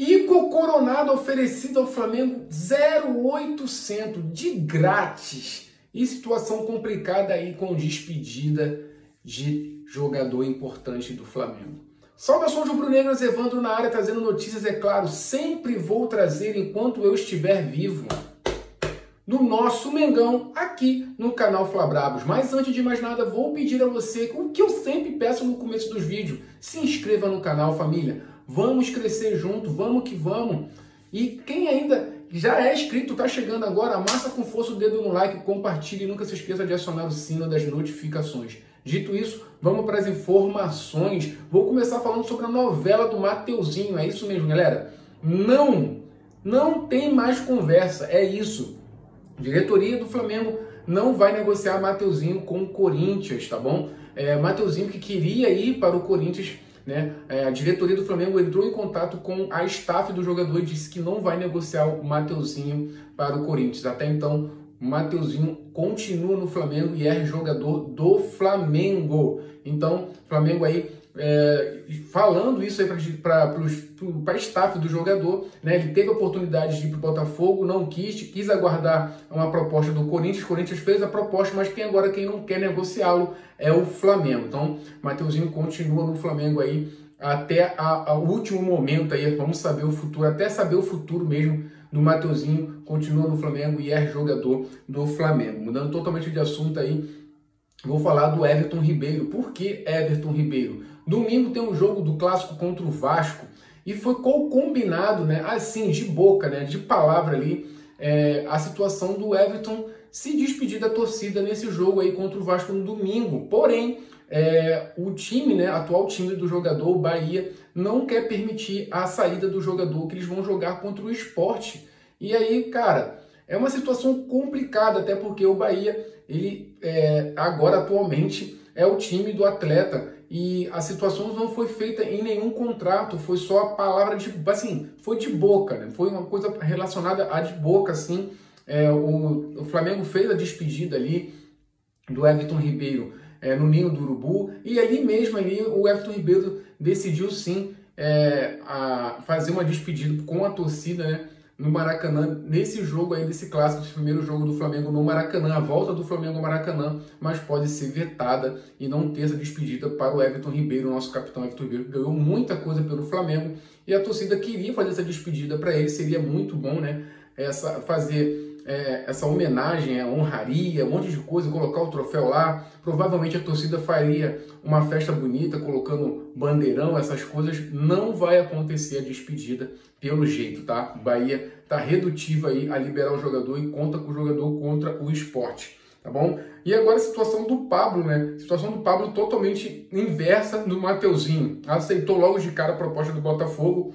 Igor Coronado oferecido ao Flamengo 0,800 de grátis. E situação complicada aí com despedida de jogador importante do Flamengo. Saudações rubro-negras, Evandro na área, trazendo notícias, é claro, sempre vou trazer enquanto eu estiver vivo. No nosso Mengão, aqui no canal Flabrabos. Mas antes de mais nada, vou pedir a você o que eu sempre peço no começo dos vídeos. Se inscreva no canal, família. Vamos crescer junto, vamos que vamos. E quem ainda já é inscrito, está chegando agora, amassa com força o dedo no like, compartilhe e nunca se esqueça de acionar o sino das notificações. Dito isso, vamos para as informações. Vou começar falando sobre a novela do Mateuzinho. É isso mesmo, galera? Não, não tem mais conversa. É isso. Diretoria do Flamengo não vai negociar Mateuzinho com o Corinthians, tá bom? É, Mateuzinho que queria ir para o Corinthians né? É, a diretoria do Flamengo entrou em contato com a staff do jogador e disse que não vai negociar o Mateuzinho para o Corinthians. Até então, o Mateuzinho continua no Flamengo e é jogador do Flamengo. Então, Flamengo aí é, falando isso aí para staff do jogador, né? Ele teve a oportunidade de ir para o Botafogo, não quis, quis aguardar uma proposta do Corinthians. O Corinthians fez a proposta, mas quem agora quem não quer negociá-lo é o Flamengo. Então, Mateuzinho continua no Flamengo aí até o último momento aí. Vamos saber o futuro, até saber o futuro mesmo do Mateuzinho. Continua no Flamengo e é jogador do Flamengo. Mudando totalmente de assunto aí, vou falar do Everton Ribeiro. Por que Everton Ribeiro? Domingo tem um jogo do clássico contra o Vasco e foi combinado, né, assim, de boca, né, de palavra ali, é, a situação do Everton se despedir da torcida nesse jogo aí contra o Vasco no domingo. Porém, é, o time, né, atual time do jogador, o Bahia, não quer permitir a saída do jogador que eles vão jogar contra o esporte. E aí, cara, é uma situação complicada, até porque o Bahia, ele é, agora atualmente é o time do atleta e a situação não foi feita em nenhum contrato, foi só a palavra de, assim, foi de boca, né? Foi uma coisa relacionada a de boca, assim. É, o, o Flamengo fez a despedida ali do Everton Ribeiro é, no ninho do Urubu e ali mesmo ali o Everton Ribeiro decidiu sim é, fazer uma despedida com a torcida, né? No Maracanã, nesse jogo aí, desse clássico, esse primeiro jogo do Flamengo no Maracanã, a volta do Flamengo ao Maracanã, mas pode ser vetada e não ter essa despedida para o Everton Ribeiro, nosso capitão Everton Ribeiro, que ganhou muita coisa pelo Flamengo, e a torcida queria fazer essa despedida para ele, seria muito bom, né? Essa, fazer é, essa homenagem, a honraria, um monte de coisa, colocar o troféu lá. Provavelmente a torcida faria uma festa bonita, colocando bandeirão, essas coisas. Não vai acontecer a despedida pelo jeito, tá? Bahia tá redutiva aí a liberar o jogador e conta com o jogador contra o esporte. Tá bom? E agora a situação do Pablo, né? Situação do Pablo totalmente inversa do Mateuzinho. Aceitou logo de cara a proposta do Botafogo,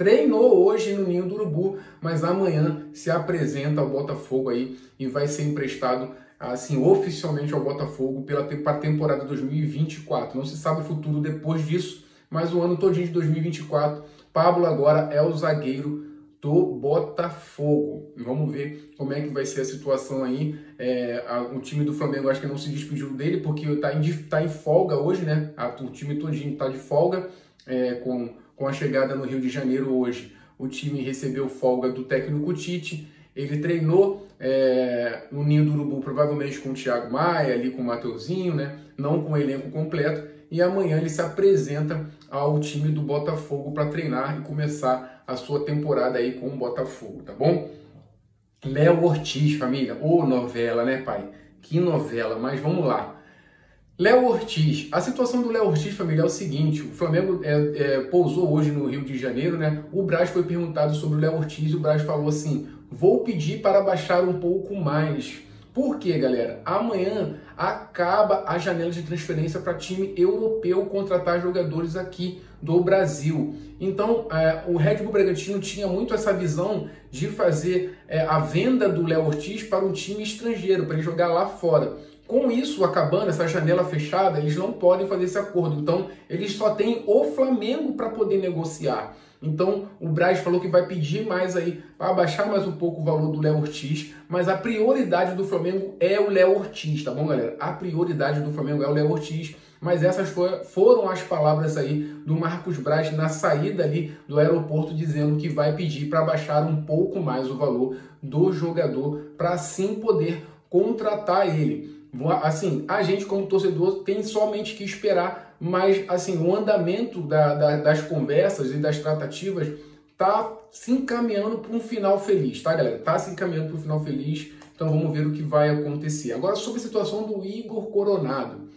treinou hoje no Ninho do Urubu, mas amanhã se apresenta ao Botafogo aí e vai ser emprestado assim oficialmente ao Botafogo pela para a temporada 2024. Não se sabe o futuro depois disso, mas o ano todinho de 2024, Pablo agora é o zagueiro do Botafogo. Vamos ver como é que vai ser a situação aí. É, a, o time do Flamengo acho que não se despediu dele porque está em, tá em folga hoje, né? A, o time todinho está de folga é, com com a chegada no Rio de Janeiro hoje, o time recebeu folga do técnico Tite. Ele treinou é, no Ninho do Urubu, provavelmente com o Thiago Maia, ali com o Mateuzinho, né? não com o elenco completo. E amanhã ele se apresenta ao time do Botafogo para treinar e começar a sua temporada aí com o Botafogo, tá bom? Léo Ortiz, família. Ô novela, né, pai? Que novela, mas vamos lá. Léo Ortiz. A situação do Léo Ortiz, família, é o seguinte: o Flamengo é, é, pousou hoje no Rio de Janeiro, né? O Braz foi perguntado sobre o Léo Ortiz e o Braz falou assim: vou pedir para baixar um pouco mais. Por quê, galera? Amanhã acaba a janela de transferência para time europeu contratar jogadores aqui do Brasil. Então, é, o Red Bull Bragantino tinha muito essa visão de fazer é, a venda do Léo Ortiz para um time estrangeiro, para ele jogar lá fora. Com isso acabando, essa janela fechada, eles não podem fazer esse acordo. Então, eles só têm o Flamengo para poder negociar. Então, o Braz falou que vai pedir mais aí, para abaixar mais um pouco o valor do Léo Ortiz, mas a prioridade do Flamengo é o Léo Ortiz, tá bom, galera? A prioridade do Flamengo é o Léo Ortiz. mas essas foi, foram as palavras aí do Marcos Braz na saída ali do aeroporto, dizendo que vai pedir para baixar um pouco mais o valor do jogador, para assim poder contratar ele. Assim, a gente como torcedor tem somente que esperar, mas assim, o andamento da, da, das conversas e das tratativas tá se encaminhando para um final feliz, tá, galera? Tá se encaminhando para um final feliz. Então vamos ver o que vai acontecer. Agora sobre a situação do Igor Coronado.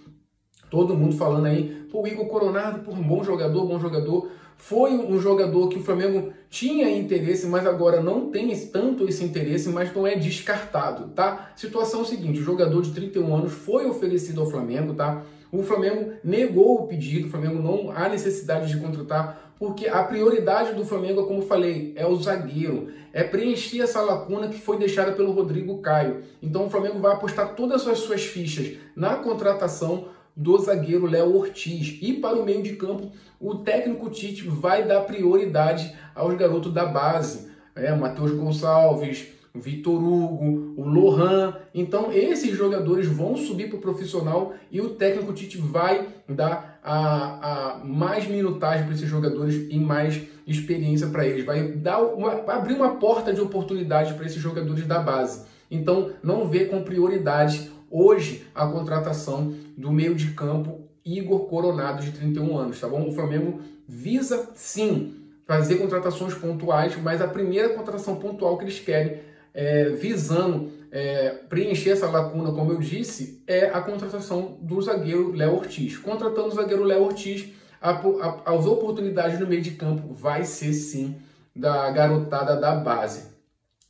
Todo mundo falando aí, pô, o Igor Coronado, por um bom jogador, bom jogador. Foi um jogador que o Flamengo tinha interesse, mas agora não tem tanto esse interesse, mas não é descartado, tá? Situação é seguinte, o jogador de 31 anos foi oferecido ao Flamengo, tá? O Flamengo negou o pedido, o Flamengo não há necessidade de contratar, porque a prioridade do Flamengo, como falei, é o zagueiro, é preencher essa lacuna que foi deixada pelo Rodrigo Caio. Então o Flamengo vai apostar todas as suas fichas na contratação do zagueiro Léo Ortiz. E para o meio de campo, o técnico Tite vai dar prioridade aos garotos da base. É, Matheus Gonçalves, Vitor Hugo, o Lohan. Então, esses jogadores vão subir para o profissional e o técnico Tite vai dar a, a mais minutagem para esses jogadores e mais experiência para eles. Vai dar uma, abrir uma porta de oportunidade para esses jogadores da base. Então, não vê com prioridade hoje a contratação do meio de campo Igor Coronado, de 31 anos, tá bom? O Flamengo visa sim fazer contratações pontuais, mas a primeira contratação pontual que eles querem, é, visando é, preencher essa lacuna, como eu disse, é a contratação do zagueiro Léo Ortiz. Contratando o zagueiro Léo Ortiz, a, a, as oportunidades no meio de campo vai ser sim da garotada da base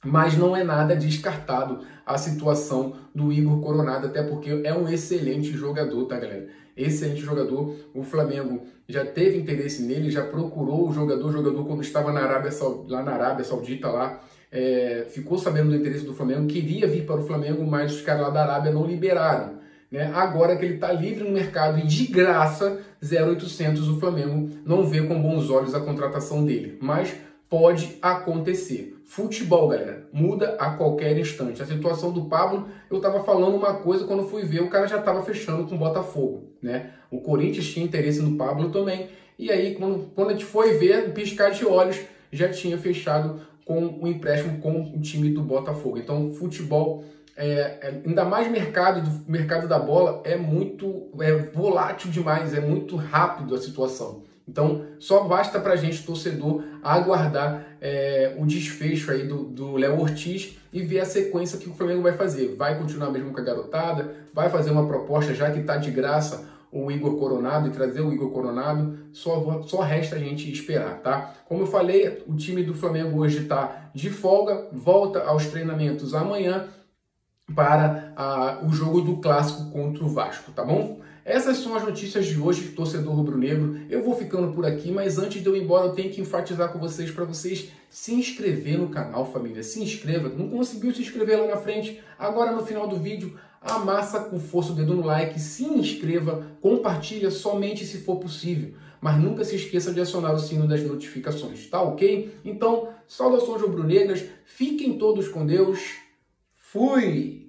mas não é nada descartado a situação do Igor Coronado, até porque é um excelente jogador, tá, galera? Excelente jogador. O Flamengo já teve interesse nele, já procurou o jogador. O jogador, quando estava na Arábia, lá na Arábia Saudita, lá, é, ficou sabendo do interesse do Flamengo, queria vir para o Flamengo, mas os caras lá da Arábia não liberaram. Né? Agora que ele está livre no mercado e de graça, 0800, o Flamengo não vê com bons olhos a contratação dele. Mas pode acontecer. Futebol, galera, muda a qualquer instante. A situação do Pablo, eu estava falando uma coisa quando fui ver, o cara já estava fechando com o Botafogo, né? O Corinthians tinha interesse no Pablo também. E aí, quando, quando a gente foi ver, piscar de olhos, já tinha fechado com o empréstimo com o time do Botafogo. Então, futebol, é, é, ainda mais mercado, mercado da bola, é muito é volátil demais, é muito rápido a situação. Então, só basta para a gente, torcedor, aguardar é, o desfecho aí do Léo Ortiz e ver a sequência que o Flamengo vai fazer. Vai continuar mesmo com a garotada, vai fazer uma proposta, já que está de graça o Igor Coronado e trazer o Igor Coronado, só, só resta a gente esperar, tá? Como eu falei, o time do Flamengo hoje está de folga, volta aos treinamentos amanhã para a, o jogo do clássico contra o Vasco, tá bom? Essas são as notícias de hoje, torcedor rubro-negro. Eu vou ficando por aqui, mas antes de eu ir embora, eu tenho que enfatizar com vocês para vocês se inscrever no canal, família. Se inscreva. Não conseguiu se inscrever lá na frente? Agora no final do vídeo, amassa com força o dedo no like, se inscreva, compartilha somente se for possível. Mas nunca se esqueça de acionar o sino das notificações, tá ok? Então, saudações rubro-negras, fiquem todos com Deus. Fui!